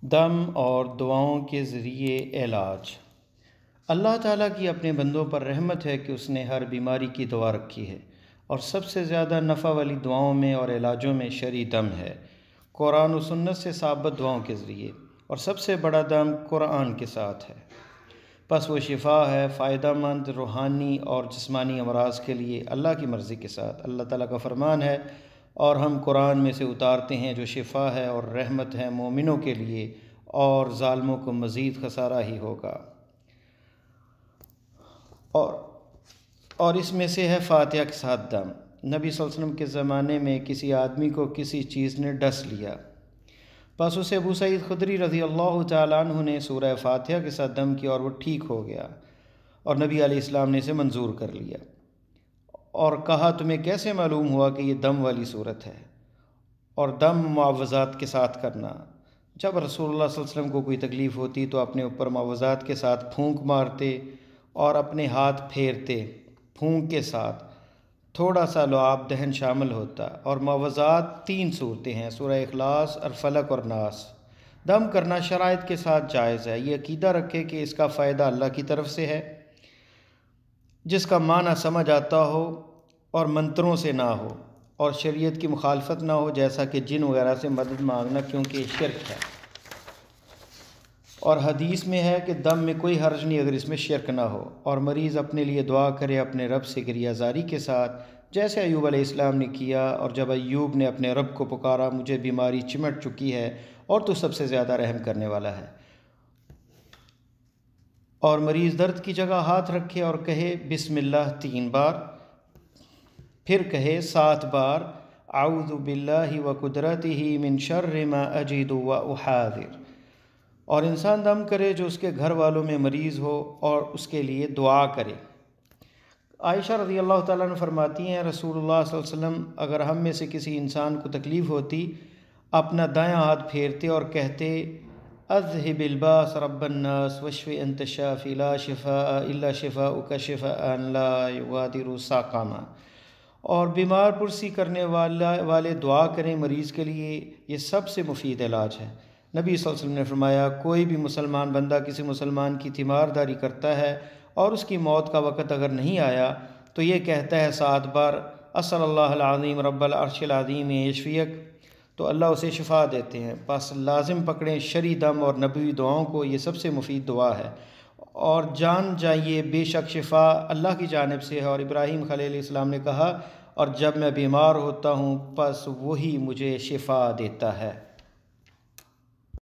دم اور دعاؤں کے ذریعے علاج۔ اللہ تعالیٰ کی اپنے بندوں پر رحمت ہے کہ اس نے ہر بیماری کی دعا رکھی ہے اور سب سے زیادہ نفع والی دعاؤں میں اور علاجوں میں شرع دم ہے۔ قرآن و سنت سے ثابت دعاؤں کے ذریعے اور سب سے بڑا دم قرآن کے ساتھ ہے۔ پس وہ شفا ہے، فائدہ مند، روحانی اور جسمانی امراض کے لیے اللہ کی مرضی کے ساتھ۔ اللہ تعالیٰ کا فرمان ہے اور ہم قرآن میں سے اتارتے ہیں جو شفا ہے اور رحمت ہے مومنوں کے لیے، اور ظالموں کو مزید خسارہ ہی ہوگا۔ اور اور اس میں سے ہے فاتحہ کے ساتھ دم۔ نبی صلی اللہ علیہ وسلم کے زمانے میں کسی آدمی کو کسی چیز نے ڈس لیا۔ بس اسے ابو سعید خدری رضی اللہ تعالیٰ عنہ نے سورہ فاتحہ کے ساتھ دم کیا اور وہ ٹھیک ہو گیا۔ اور نبی علیہ السلام نے اسے منظور کر لیا۔ اور کہا، تمہیں کیسے معلوم ہوا کہ یہ دم والی صورت ہے؟ اور دم معاوضات کے ساتھ کرنا۔ جب رسول اللہ صلی اللہ علیہ وسلم کو کوئی تکلیف ہوتی تو اپنے اوپر معاوضات کے ساتھ پھونک مارتے اور اپنے ہاتھ پھیرتے پھونک کے ساتھ۔ تھوڑا سا لعاب دہن شامل ہوتا اور معاوضات تین صورتیں ہیں، سورہ اخلاص اور فلق اور ناس۔ دم کرنا شرائط کے ساتھ جائز ہے۔ یہ عقیدہ رکھے کہ اس کا فائدہ اللہ کی طرف سے ہے۔ جس کا معنی سمجھ آتا ہو اور منتروں سے نہ ہو اور شریعت کی مخالفت نہ ہو، جیسا کہ جن وغیرہ سے مدد مانگنا کیونکہ شرک ہے۔ اور حدیث میں ہے کہ دم میں کوئی حرج نہیں اگر اس میں شرک نہ ہو۔ اور مریض اپنے لیے دعا کرے اپنے رب سے گریہ زاری کے ساتھ، جیسے ایوب علیہ السلام نے کیا اور جب ایوب نے اپنے رب کو پکارا، مجھے بیماری چمٹ چکی ہے اور تو سب سے زیادہ رحم کرنے والا ہے۔ اور مریض درد کی جگہ ہاتھ رکھے اور کہے، بسم اللہ، تین بار۔ پھر کہے، سات بار، اعوذ باللہ و قدرتی ہی من شر ما اجید و احاذر۔ اور انسان دم کرے جو اس کے گھر والوں میں مریض ہو اور اس کے لیے دعا کرے۔ عائشہ رضی اللہ تعالیٰ نے فرماتی ہیں، رسول اللہ صلی اللہ علیہ وسلم، اگر ہم میں سے کسی انسان کو تکلیف ہوتی، اپنا دائیں ہاتھ پھیرتے اور کہتے اذهب الباس رب الناس وشف انت الشافي لا شفاء الا شفاءك شفاء لا يغادر ساقاما۔ اور بیمار پرسی کرنے والا والے دعا کریں مریض کے لیے، یہ سب سے مفید علاج ہے۔ نبی صلی اللہ علیہ وسلم نے فرمایا، کوئی بھی مسلمان بندہ کسی مسلمان کی تیمارداری کرتا ہے اور اس کی موت کا وقت اگر نہیں آیا، تو یہ کہتا ہے سات بار، اصل اللہ العظیم رب العرش العظیم یشفیق تو اللہ اسے شفا دیتے ہیں۔ بس لازم پکڑیں شری دم اور نبوی دعاؤں کو، یہ سب سے مفید دعا ہے۔ اور جان جائیے، بے شک شفا اللہ کی جانب سے ہے۔ اور ابراہیم خلیل علیہ السلام نے کہا، اور جب میں بیمار ہوتا ہوں پس وہی مجھے شفا دیتا ہے۔